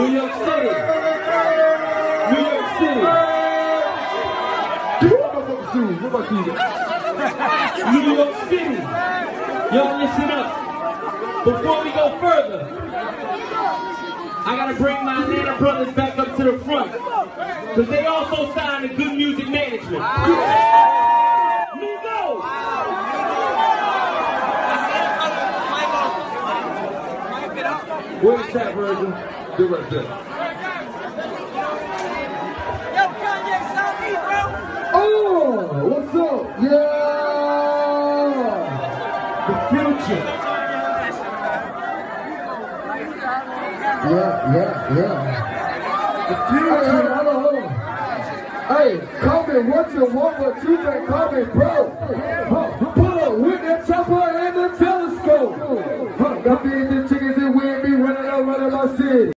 New York City. New York City. New York City. Y'all listen up. Before we go further, I gotta bring my Atlanta brothers back up to the front. Cause they also signed to Good Music Management. That version? Right there. Yo, Kanye, South East, bro. Oh, what's up? Yeah. The future. Yeah, yeah, yeah. The future. On, hold on. Hey, me what you want, but you can call me bro. Huh, Pull up with that chopper and the telescope. Huh, me in the chickens